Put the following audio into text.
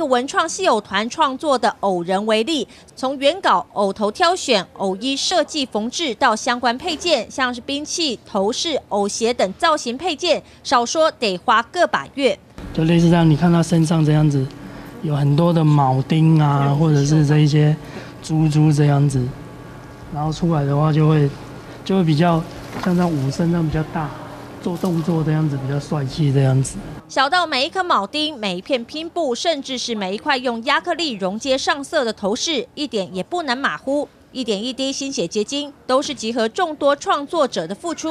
个文创戏偶团创作的偶人为例，从原稿、偶头挑选、偶衣设计缝制到相关配件，像是兵器、头饰、偶鞋等造型配件，少说得花个把月。就类似这样，你看他身上这样子，有很多的铆钉啊，或者是这一些珠珠这样子，然后出来的话就会就会比较像这样五身上比较大。做动作这样子比较帅气，这样子。小到每一颗铆钉、每一片拼布，甚至是每一块用亚克力熔接上色的头饰，一点也不能马虎。一点一滴心血结晶，都是集合众多创作者的付出。